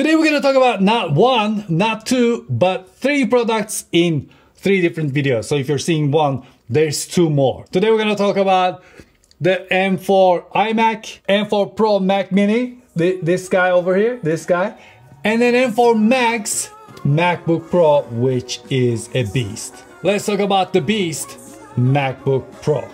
Today we're gonna talk about not one, not two, but three products in three different videos. So if you're seeing one, there's two more. Today we're gonna talk about the M4 iMac, M4 Pro Mac Mini, this guy over here, this guy, and then M4 Max MacBook Pro, which is a beast. Let's talk about the beast, MacBook Pro.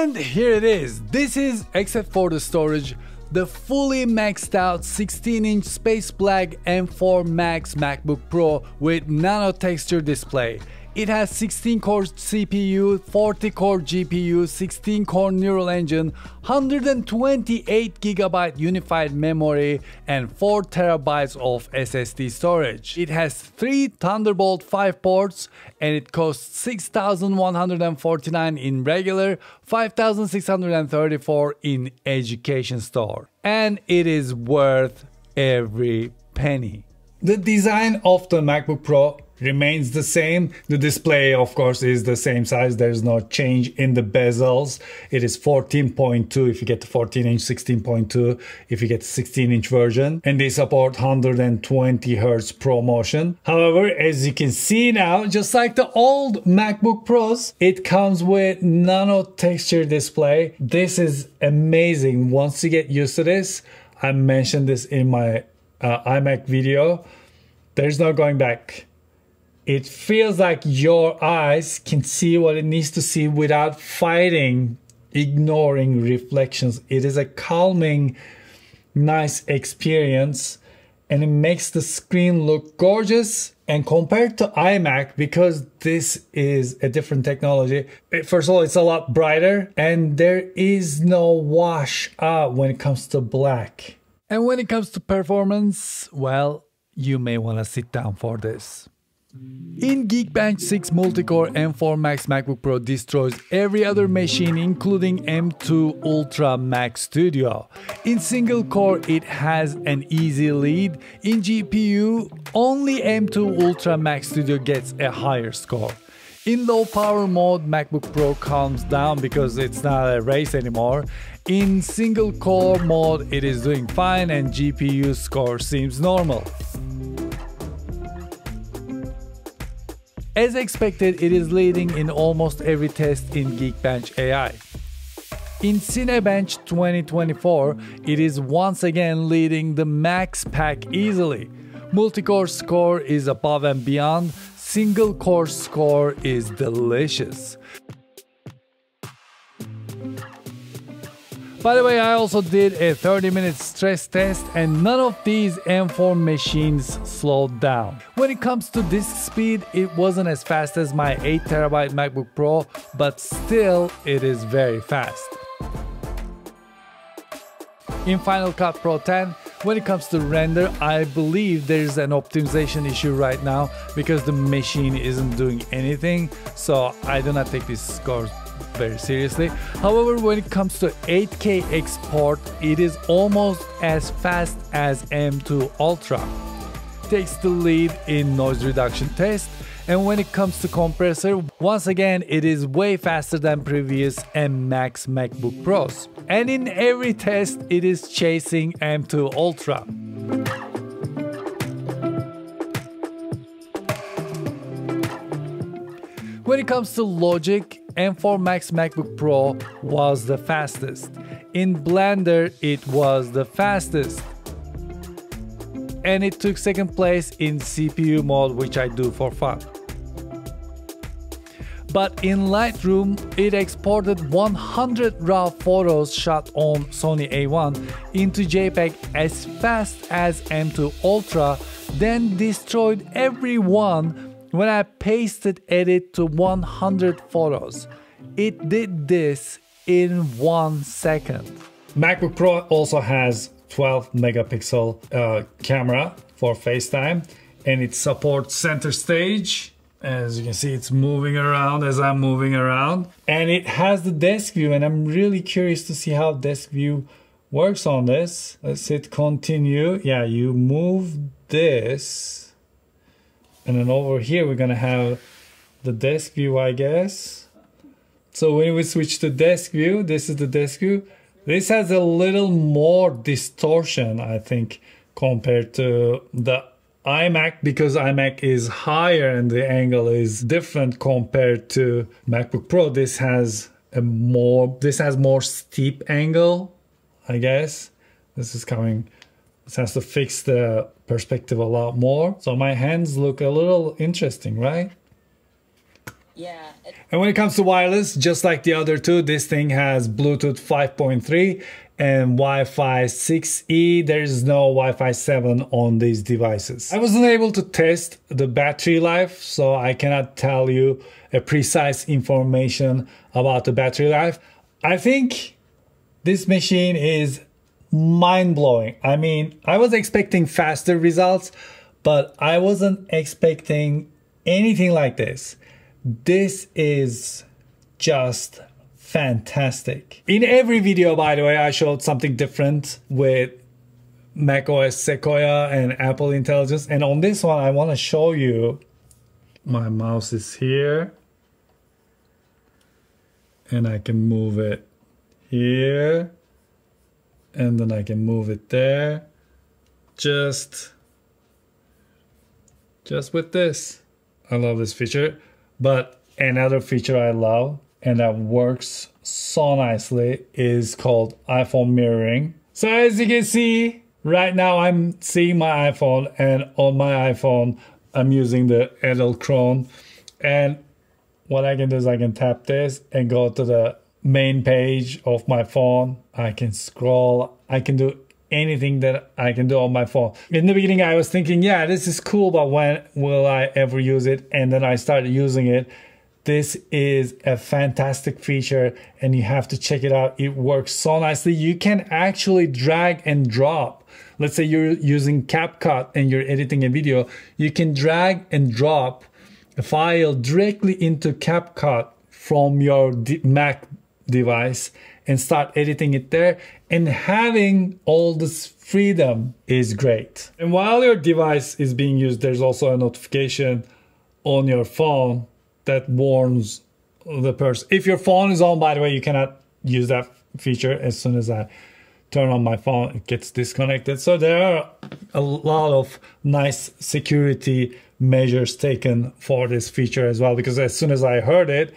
And here it is. This is, except for the storage, the fully maxed out 16 inch Space Black M4 Max MacBook Pro with nano texture display. It has 16 core CPU, 40 core GPU, 16 core neural engine, 128 gigabyte unified memory, and 4 terabytes of SSD storage. It has 3 Thunderbolt 5 ports and it costs 6149 in regular, 5634 in education store. And it is worth every penny. The design of the MacBook Pro remains the same. The display, of course, is the same size. There's no change in the bezels. It is 14.2 if you get the 14 inch, 16.2 if you get the 16 inch version. And they support 120 Hertz ProMotion. However, as you can see now, just like the old MacBook Pros, it comes with nano texture display. This is amazing. Once you get used to this, I mentioned this in my uh, iMac video. There's no going back it feels like your eyes can see what it needs to see without fighting, ignoring reflections. It is a calming, nice experience and it makes the screen look gorgeous. And compared to iMac, because this is a different technology, first of all, it's a lot brighter and there is no wash out when it comes to black. And when it comes to performance, well, you may want to sit down for this. In Geekbench 6 multi-core M4 Max MacBook Pro destroys every other machine including M2 Ultra Mac Studio. In single core it has an easy lead. In GPU only M2 Ultra Mac Studio gets a higher score. In low power mode MacBook Pro calms down because it's not a race anymore. In single core mode it is doing fine and GPU score seems normal. As expected, it is leading in almost every test in Geekbench AI. In Cinebench 2024, it is once again leading the max pack easily. Multi-core score is above and beyond, single core score is delicious. By the way, I also did a 30 minute stress test and none of these M4 machines slowed down. When it comes to disk speed, it wasn't as fast as my 8TB MacBook Pro, but still it is very fast. In Final Cut Pro 10, when it comes to render, I believe there's an optimization issue right now because the machine isn't doing anything, so I do not take these scores very seriously. However, when it comes to 8K export, it is almost as fast as M2 Ultra. Takes the lead in noise reduction test, and when it comes to compressor, once again it is way faster than previous M Max MacBook Pros. And in every test it is chasing M2 Ultra. When it comes to logic, M4 Max MacBook Pro was the fastest. In Blender, it was the fastest. And it took second place in CPU mode, which I do for fun. But in Lightroom, it exported 100 RAW photos shot on Sony A1 into JPEG as fast as M2 Ultra, then destroyed every one when I pasted edit to 100 photos, it did this in one second. MacBook Pro also has 12 megapixel uh, camera for FaceTime and it supports center stage. As you can see, it's moving around as I'm moving around. And it has the desk view and I'm really curious to see how desk view works on this. Let's hit continue. Yeah, you move this And then over here, we're gonna have the desk view, I guess. So when we switch to desk view, this is the desk view. This has a little more distortion, I think, compared to the iMac because iMac is higher and the angle is different compared to MacBook Pro. This has a more this has more steep angle, I guess. This is coming has to fix the perspective a lot more. So my hands look a little interesting, right? Yeah. And when it comes to wireless, just like the other two, this thing has Bluetooth 5.3 and Wi-Fi 6E. There is no Wi-Fi 7 on these devices. I wasn't able to test the battery life, so I cannot tell you a precise information about the battery life. I think this machine is mind-blowing. I mean, I was expecting faster results, but I wasn't expecting anything like this. This is just fantastic. In every video, by the way, I showed something different with macOS Sequoia and Apple Intelligence. And on this one, I want to show you my mouse is here. And I can move it here. And then I can move it there. Just, just with this. I love this feature. But another feature I love and that works so nicely is called iPhone mirroring. So as you can see, right now I'm seeing my iPhone and on my iPhone, I'm using the Edelkrone and what I can do is I can tap this and go to the main page of my phone. I can scroll. I can do anything that I can do on my phone. In the beginning, I was thinking, yeah, this is cool, but when will I ever use it? And then I started using it this is a fantastic feature and you have to check it out. It works so nicely. You can actually drag and drop. Let's say you're using CapCut and you're editing a video. You can drag and drop a file directly into CapCut from your Mac device and start editing it there. And having all this freedom is great. And while your device is being used, there's also a notification on your phone that warns the person. If your phone is on, by the way, you cannot use that feature. As soon as I turn on my phone, it gets disconnected. So there are a lot of nice security measures taken for this feature as well. Because as soon as I heard it,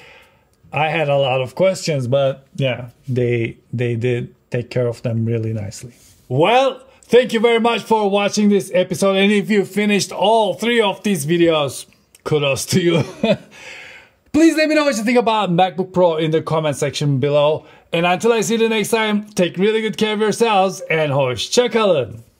I had a lot of questions, but yeah, they they did take care of them really nicely. Well, thank you very much for watching this episode. And if you finished all three of these videos, kudos to you. Please let me know what you think about MacBook Pro in the comment section below. And until I see you the next time, take really good care of yourselves and hoşçakalın.